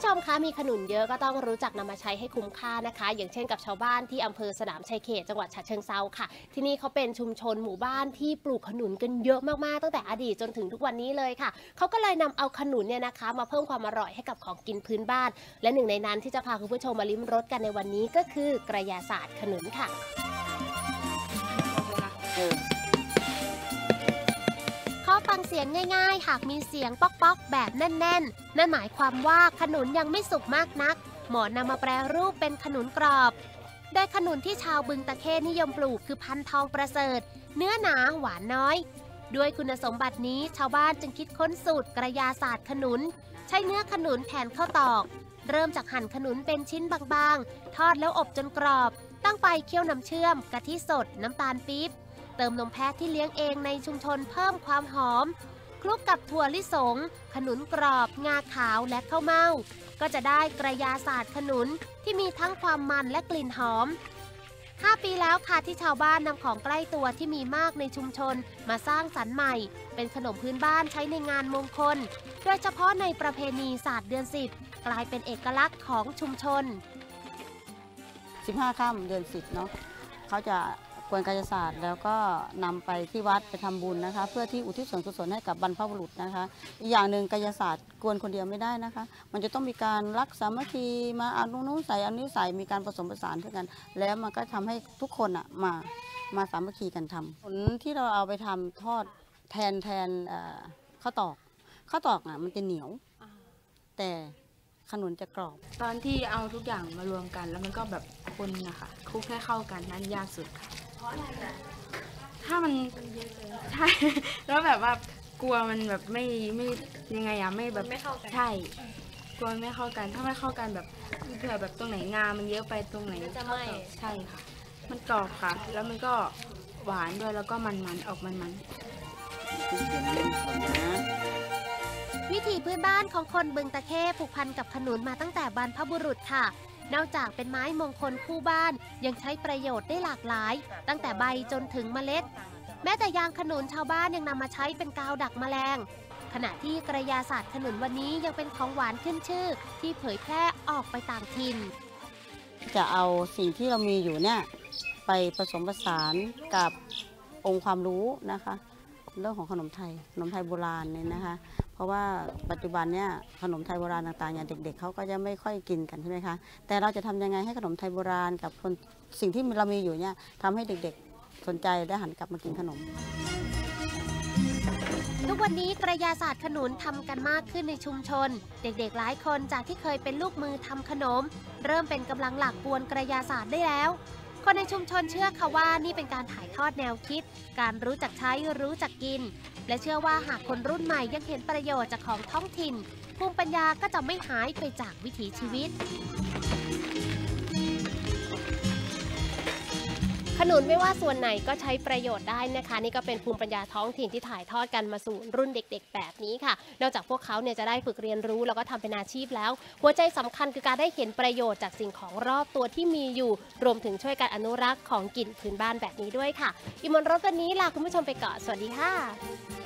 ผู้ชมคะมีขนุนเยอะก็ต้องรู้จักนำมาใช้ให้คุ้มค่านะคะ อย่างเช่นกับชาวบ้านที่อำเภอสนามชัยเขตจังหวัดฉะเชิงเซาค่ะ ที่นี่เขาเป็นชุมชนหมู่บ้านที่ปลูกขนุนกันเยอะมากๆตั้งแต่อดีตจนถึงทุกวันนี้เลยค่ะเขาก็เลยนำเอาขนุนเนี่ยนะคะ มาเพิ่มความอร่อยให้กับของกินพื้นบ้าน และหนึ่งในนั้นที่จะพาคุณผู้ชมมาลิ้มรสกันในวันนี้ก็คือกระยาศาสตร์ขนุนค่ะ ฟังเสียงง่าย ๆ หากมีเสียงป๊อกๆ แบบแน่น ๆ นั่นหมายความว่าขนุนยังไม่สุกมากนัก หมอนำมาแปรรูปเป็นขนุนกรอบได้ขนุนที่ชาวบึงตะเข้นิยมปลูกคือพันธุ์ทองประเสริฐ เนื้อหนาหวานน้อย ด้วยคุณสมบัตินี้ชาวบ้านจึงคิดค้นสูตรกระยาศาสตร์ขนุน ใช้เนื้อขนุนแผ่นข้าวตอก เริ่มจากหั่นขนุนเป็นชิ้นบางๆ ทอดแล้วอบจนกรอบ ตั้งไฟเคี่ยวน้ำเชื่อมกะทิสด น้ำตาลปี๊บ เติมนมแพะที่เลี้ยงเองในชุมชนเพิ่มความหอม คลุกกับถั่วลิสง ขนุนกรอบ งาขาวและข้าวเม่า ก็จะได้กระยาศาสตร์ขนุนที่มีทั้งความมันและกลิ่นหอม 5 ปีแล้วค่ะที่ชาวบ้านนำของใกล้ตัวที่มีมากในชุมชนมาสร้างสรรค์ใหม่ เป็นขนมพื้นบ้านใช้ในงานมงคล โดยเฉพาะในประเพณีศาสตร์เดือนสิบกลายเป็นเอกลักษณ์ของชุมชน 15 ค่ำเดือน10เนาะเขาจะ กวนกายศาสตร์ แล้วก็นำไปที่วัดไปทำบุญนะคะ เพื่อที่อุทิศส่วนกุศลให้กับบรรพบุรุษนะคะ อีกอย่างหนึ่งกายศาสตร์กวนคนเดียวไม่ได้นะคะ มันจะต้องมีการรักสามัคคีมาอานู้นใส่อันนี้ใส่มีการผสมผสานด้วยกัน แล้วมันก็ทำให้ทุกคนอะมามาสามัคคีกันทำผลที่เราเอาไปทำทอดแทนแทนข้าวตอกข้าวตอกอะมันจะเหนียว แต่ขนุนจะกรอบ ตอนที่เอาทุกอย่างมารวมกัน แล้วมันก็แบบคนนะคะคลุกให้เข้ากันนั่นยากสุดค่ะ ถ้ามันใช่ แล้วแบบว่ากลัวมันแบบไม่ไม่ยังไงอะไม่แบบไม่เข้ากันใช่กลัวไม่เข้ากัน ถ้าไม่เข้ากันแบบเผื่อแบบตรงไหนงา มันเยอะไปตรงไหนจะไม่ใช่ค่ะ มันกรอบค่ะ แล้วมันก็หวานด้วยแล้วก็มันมันๆออกมันมันๆวิถีพื้นบ้านของคนบึงตะเข้ผูกพันกับขนุนมาตั้งแต่บรรพบุรุษค่ะ นอกจากเป็นไม้มงคลคู่บ้านยังใช้ประโยชน์ได้หลากหลาย ตั้งแต่ใบจนถึงเมล็ด แม้แต่ยางขนุนชาวบ้านยังนำมาใช้เป็นกาวดักแมลง ขณะที่กระยาศาสตร์ขนุนวันนี้ยังเป็นของหวานขึ้นชื่อ ที่เผยแพร่ออกไปต่างถิ่น จะเอาสิ่งที่เรามีอยู่เนี่ยไปผสมผสานกับองค์ความรู้นะคะ เรื่องของขนมไทยขนมไทยโบราณเนี่ยนะคะ เพราะว่าปัจจุบันเนี่ยขนมไทยโบราณต่างๆ อย่างเด็ก ๆเขาก็จะไม่ค่อยกินกันใช่ไหมคะแต่เราจะทำยังไงให้ขนมไทยโบราณกับคนสิ่งที่เรามีอยู่เนี่ยทำให้เด็กๆสนใจและหันกลับมากินขนมทุกวันนี้กระยาศาสตร์ขนุนทำกันมากขึ้นในชุมชน เด็กๆหลายคนจากที่เคยเป็นลูกมือทำขนม เริ่มเป็นกำลังหลักกวนกระยาศาสตร์ได้แล้ว คนในชุมชนเชื่อค่ะว่านี่เป็นการถ่ายทอดแนวคิด การรู้จักใช้รู้จักกิน และเชื่อว่าหากคนรุ่นใหม่ยังเห็นประโยชน์จากของท้องถิ่นภูมิปัญญาก็จะไม่หายไปจากวิถีชีวิต ขนุนไม่ว่าส่วนไหนก็ใช้ประโยชน์ได้นะคะ นี่ก็เป็นภูมิปัญญาท้องถิ่นที่ถ่ายทอดกันมาสู่รุ่นเด็ก ๆ แบบนี้ค่ะ นอกจากพวกเขาเนี่ยจะได้ฝึกเรียนรู้แล้วก็ทำเป็นอาชีพแล้ว หัวใจสำคัญคือการได้เห็นประโยชน์จากสิ่งของรอบตัวที่มีอยู่ รวมถึงช่วยการอนุรักษ์ของกินพื้นบ้านแบบนี้ด้วยค่ะ อิมอนรถวันนี้ลาคุณผู้ชมไปก่อนสวัสดีค่ะ